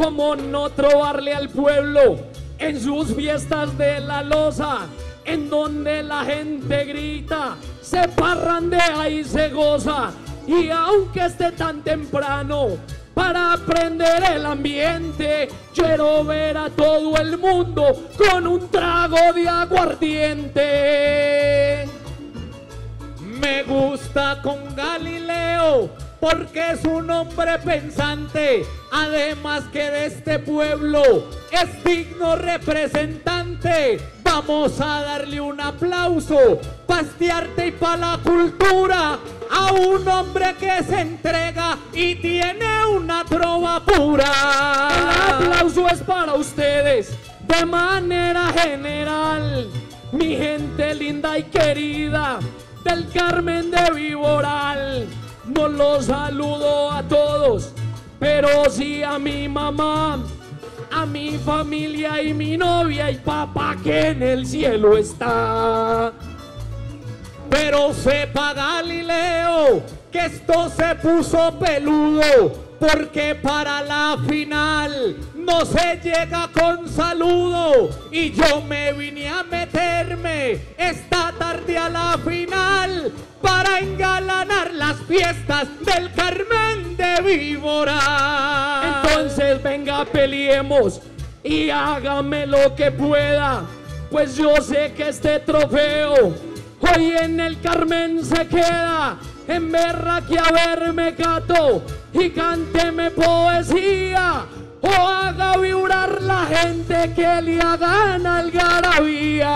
como no trobarle al pueblo en sus fiestas de la loza, en donde la gente grita, se parrandea y se goza. Y aunque esté tan temprano para aprender el ambiente, quiero ver a todo el mundo con un trago de aguardiente. Me gusta con Galileo porque es un hombre pensante, además que de este pueblo es digno representante. Vamos a darle un aplauso, pastearte y para la cultura, a un hombre que se entrega y tiene una trova pura. El aplauso es para ustedes de manera general, mi gente linda y querida del Carmen de Viboral. No los saludo a todos, pero sí a mi mamá, a mi familia y mi novia y papá que en el cielo está. Pero sepa Galileo que esto se puso peludo, porque para la final no se llega con saludo. Y yo me vine a meterme esta tarde a la final para engalanar las fiestas del Carmen de Víbora. Entonces venga, peleemos y hágame lo que pueda, pues yo sé que este trofeo hoy en el Carmen se queda. En verra que a verme gato y cánteme poesía o haga vibrar la gente que le hagan algarabía.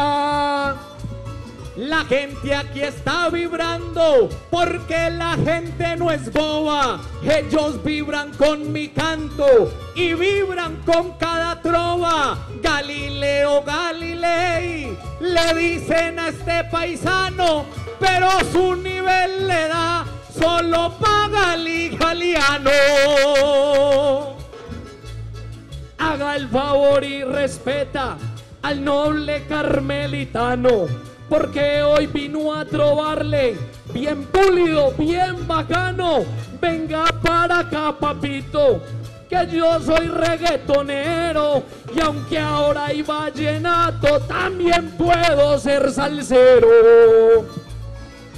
La gente aquí está vibrando porque la gente no es boba. Ellos vibran con mi canto y vibran con cada trova. Galileo Galilei le dicen a este paisano, pero su nivel le da solo para Gali Galiano. Haga el favor y respeta al noble carmelitano porque hoy vino a trobarle, bien pulido, bien bacano. Venga para acá, papito, que yo soy reggaetonero y aunque ahora hay vallenato, también puedo ser salsero.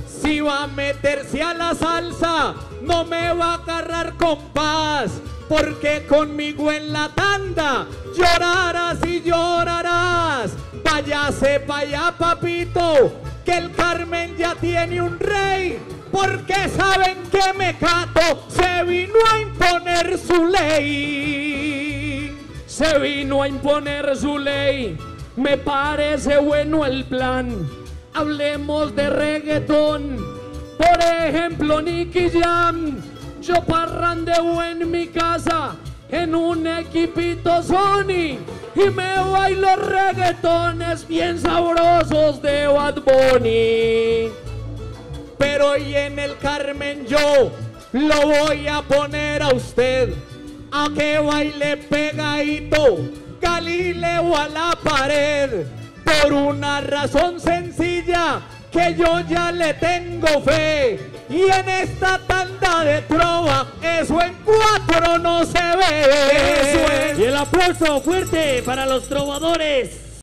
Si va a meterse a la salsa, no me va a agarrar con paz, porque conmigo en la tanda llorarás y llorarás. Váyase para allá, papito, que el Carmen ya tiene un rey, porque saben que Mecato se vino a imponer su ley. Se vino a imponer su ley, me parece bueno el plan. Hablemos de reggaetón, por ejemplo Nicky Jam. Yo parrandeo en mi casa en un equipito Sony y me bailo reggaetones bien sabrosos de Bad Bunny. Pero hoy en el Carmen yo lo voy a poner a usted a que baile pegadito Galileo a la pared por una razón sencilla que yo ya le tengo fe y en esta tanda de trova eso en cuatro no se ve. Y el aplauso fuerte para los trovadores.